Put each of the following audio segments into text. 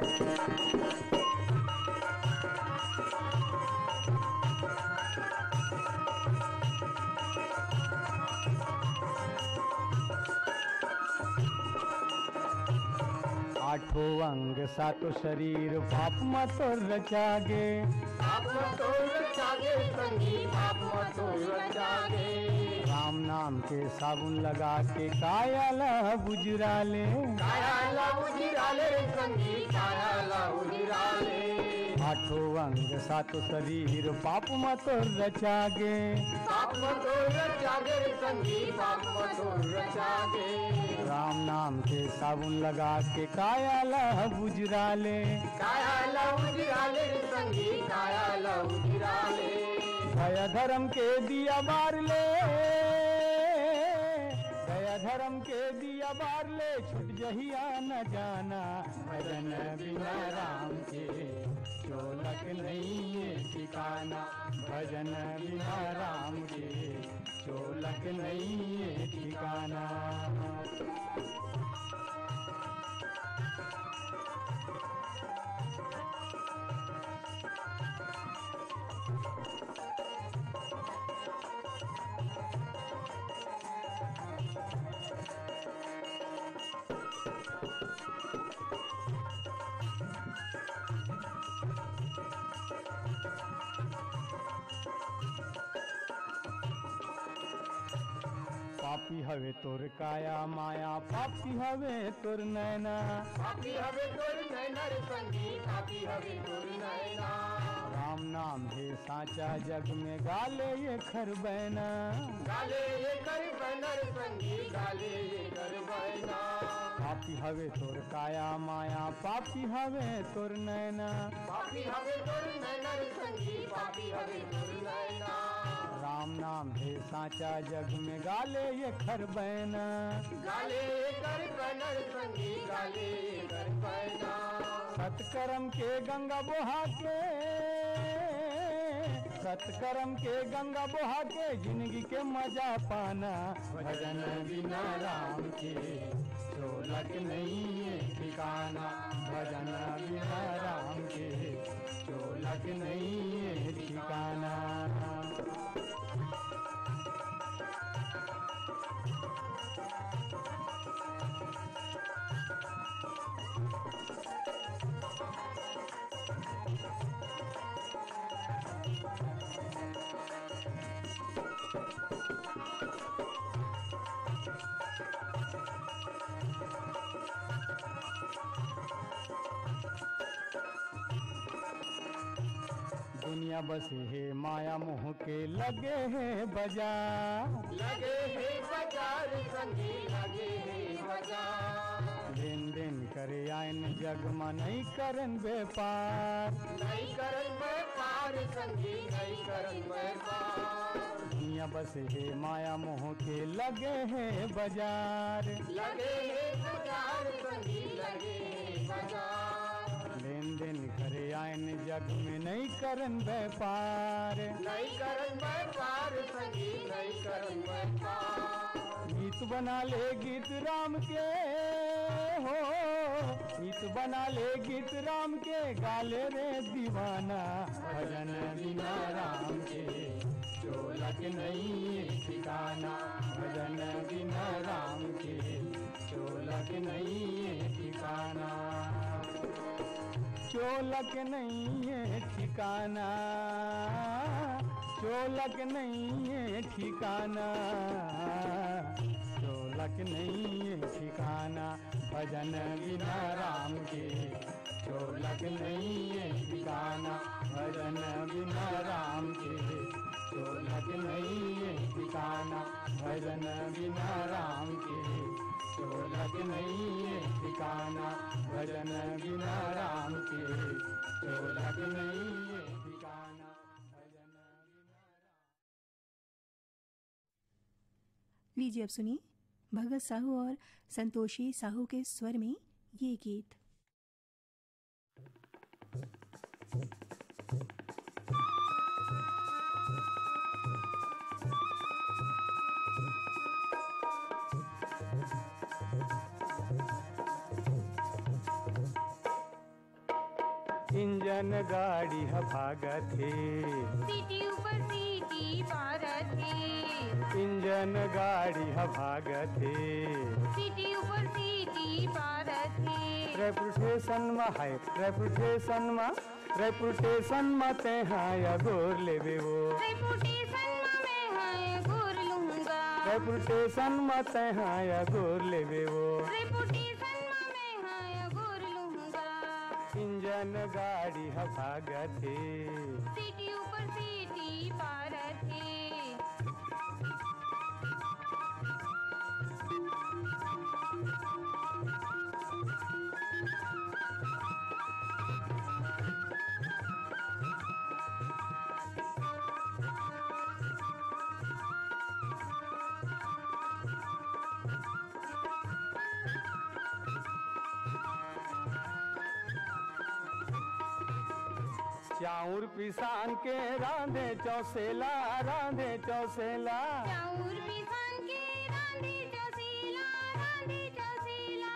आठो अंग सातो शरीर पाप मत रचागे पाप तो रचागे संगी पाप तो रचागे नाम के साबुन लगा के काया ला बुजरा ले संगी आठो अंग सातो शरीर पाप मत रचागे। पाप रचागे संगी पाप तो रचागे। राम नाम के साबुन लगा के काया ला बुजरा ले संगी जिराले दया धर्म के दिया बार ले। धर्म के दिया बार ले छुट जहिया न जाना। भजन बिना राम के चोलक नहीं है ठिकाना। भजन बिना राम के चोलक नहीं है ठिकाना। पापी हवे तोर काया माया पापी हवे तोर नैना। पापी हवे तोर नैनर संगी पापी हवे तोर नैना। राम नाम है साचा जग में गाले ये खर बैना। गाले ये कर बैनर संगी गाले ये कर बैना। पापी हवे तोर काया माया पापी हवे तोर नैना। पापी हवे तोर नैनर संगी पापी हवे तोर नैना। राम नाम है साचा जग में गाले ये खर बैना। गाले कर बैनर संगी गाले कर बैना। सतकर्म के गंगा बोहा के सतकर्म के गंगा बोहा के ज़िंदगी के मज़ा पाना। भजन बिना राम के चोलक नहीं है ठिकाना। भजन बिना राम के चोलक नहीं है ठिकाना। दुनिया बस है माया मोह के लगे है बाज़ार। लगे हे बाज़ार संगी लगे हे बाज़ार। लेन देन करे आयन जग में नहीं करन व्यापार नहीं करन व्यापार संगी नहीं करन व्यापार दुनिया बस है माया मोह के लगे है बाज़ार। लगे हे बाज़ार संगी लगे हे बाज़ार। देन करे आयन जग में नहीं करन व्यापार। नहीं करन व्यापार संगी नहीं करन व्यापार। गीत बना ले गीत राम के हो। गीत बना ले गीत राम के गाले रे दीवाना। भजन बिना राम के चोलक नहीं ठिकाना। भजन बिना राम के चोलक नहीं ठिकाना। चोलक नहीं है ठिकाना, चोलक नहीं है ठिकाना, चोलक नहीं है ठिकाना, भजन बिना राम के। चोलक नहीं है ठिकाना, भजन बिना राम के। चोलक नहीं है ठिकाना, भजन बिना राम के। चोलक नहीं है ठिकाना, भजन बिना लीजिए अब सुनिए भगत साहू और संतोषी साहू के स्वर में ये गीत। इंजन गाड़ी ह भागत हे सीटी ऊपर सीटी है इंजन गाड़ी ह भागत हे सीटी ऊपर सीटी पारत है रेपुटेशन में है रेपुटेशन में रेपुटेशन में ते हाँ गोर लेवे वो। रेपुटेशन में है गोर लूँगा। रेपुटेशन में ते हाँ गोर लेवे वो। रेपुटेशन में है गोर लूँगा। इंजन गाड़ी ह हे सीटी सीटी चाउर पिसान के रांधे चौसेला रांधे चौसेला। चाउर पिसान के रांधे चौसीला रांधे चौसीला।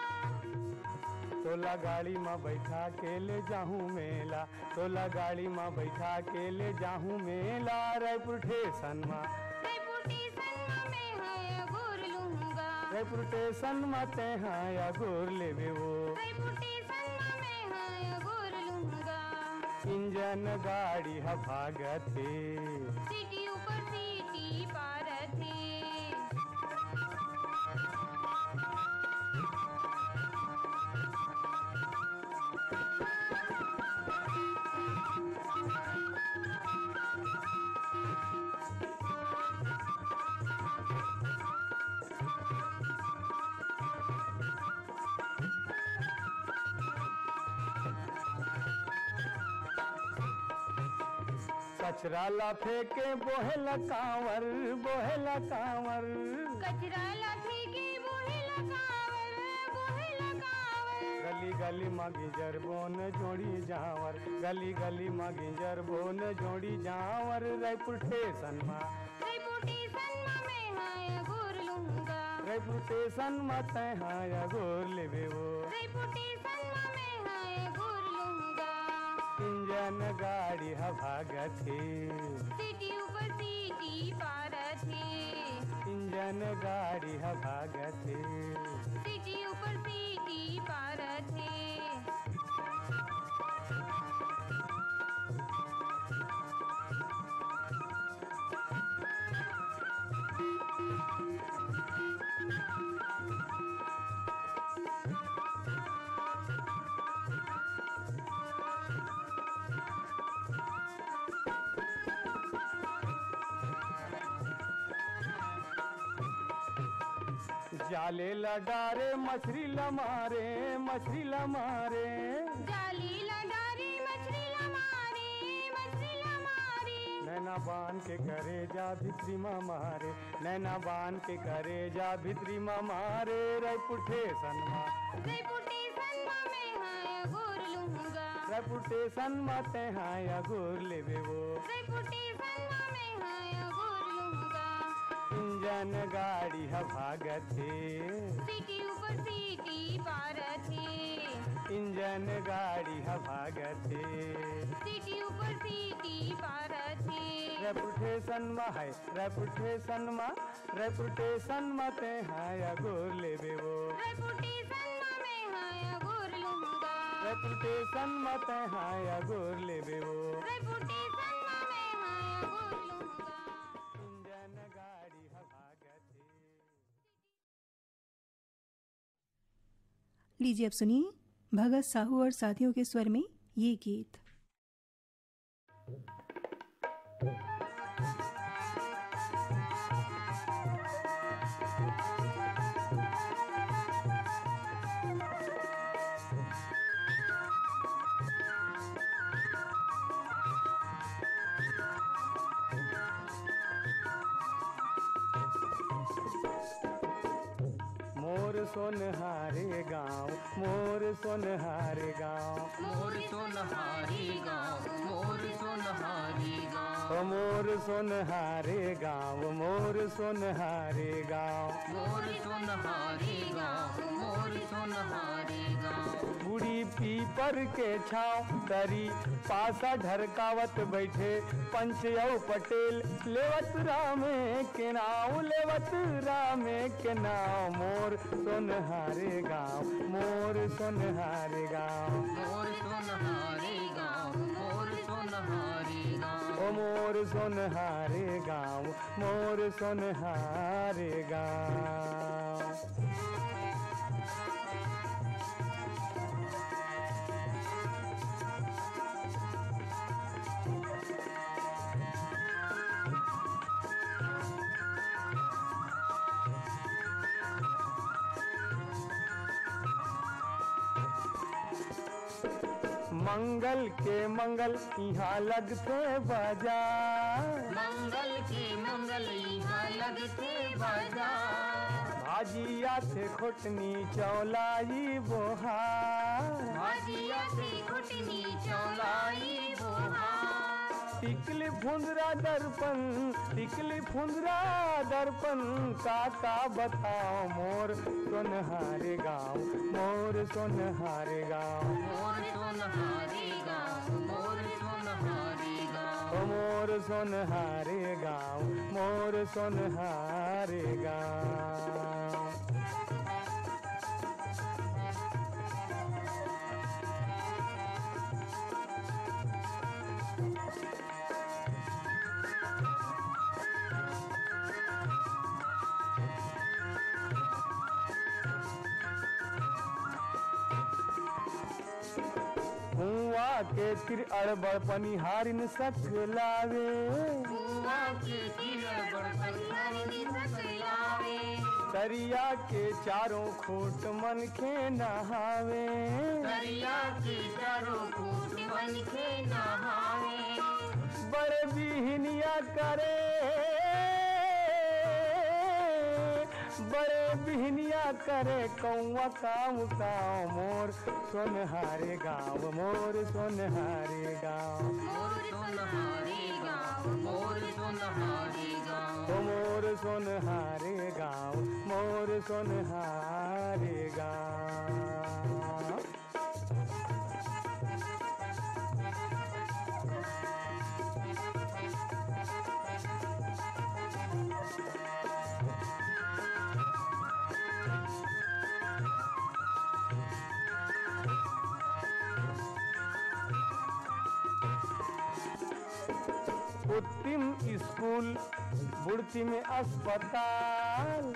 तोला गाड़ी में बैठा के ले जाहूँ मेला तोला गाड़ी में बैठा के ले जाहूँ मेला। रायपुर स्टेशन में। रेपुटेशन में है गोर लूँगा। रायपुर स्टेशन में ते हाँ या गोर लेवे वो। इंजन गाड़ी ह भागते सिटी ऊपर सिटी पारत कचरा ला फेंके बोहेला कांवर बोहेला कांवर। कचरा लाठी के बोहे लगावर बोहे लगावर गली गली में गिजर बोन जोड़ी जावर गली गली में गिजर बोन जोड़ी जावर रायपुर स्टेशन में। रेपुटेशन में है गोर लूँगा। रायपुर स्टेशन में ते हाँ या गोर लेवे वो रेपुटेशन में इंजन गाड़ी ह भागत हे सीटी ऊपर सिटी पारत है इंजन गाड़ी हवा हे सिटी ऊपर सीटी पारत जाले लडारे मछली लमारे मछली लमारे। जाली लडारी मछली लमारी मछली लमारी। नैना बान के करे जा भित्री माँ मारे नैना बान के करे जा भित्री माँ मारे रायपुर स्टेशन में। रेपुटेशन में है गोर लूँगा। रायपुर स्टेशन में ते हाँ या गोर लेवे वो। रेपुटेशन में है लूँगा इंजन गाड़ी ह भागत। हे सीटी ऊपर सीटी पारत। है इंजन गाड़ी ह भागत। हे सीटी ऊपर सीटी पारत। है रेपुटेशन में है रेपुटेशन में रेपुटेशन में ते हाँ या गोर लेवे वो। रेपुटेशन में है गोर लूँगा। रेपुटेशन में ते हाँ या गोर लेवे वो। लीजिए अब सुनिए भगत साहू और साथियों के स्वर में ये गीत। मोर सोनहारे गाँव। मोर सोनहारी गाँव मोर सोनहारी मोर सोनहारे गाँव मोर सोनहारे गाँव। मोर सोनहारी गाँव मोर सोनहारी गाँव। बूढ़ी पीपर के छाव तरी पासा ढरकावत बैठे पंच यौ पटेल लेवत रामे के नाव लेवत रामे के नाव मोर सोनहारे गाँव मोर सोनहारे गाँव। मोर सोनहारे मोर सोनहारे गाँव मोर सोनहारे गाँव। मंगल के मंगल यहाँ लगते बाज़ार मंगल के मंगल यहाँ लगते बाज़ार भाजिया से खोटनी चौलाई बोहार भाजिया से खुटनी चौलाई बोहार टिकली फुंदरा दर्पण टिकली फुंदरा दर्पण काका बताओ मोर सोनहारे गाँव मोर सोनहारे गाँव। मोर सोनहारे सोन मोर सोनहारे गाँव मोर सोनहारे गाँव के तिर अड़बड़ पनिहारिन सकलावे कुआ के तरिया के चारों खूट मन के नहावे। दरिया के चारों कूट बन के नहावे। बड़े बिहनिया करे। बड़े बिहनिया करे कौआ काम गाँव मोर सोनहारे गाँव। मोर सोनहारे गाँव मोर सोनहारे गाँव। मोर सोनहारे गाँव मोर सोनहारे गाँव। उत्तिम स्कूल बुढ़ती में अस्पताल।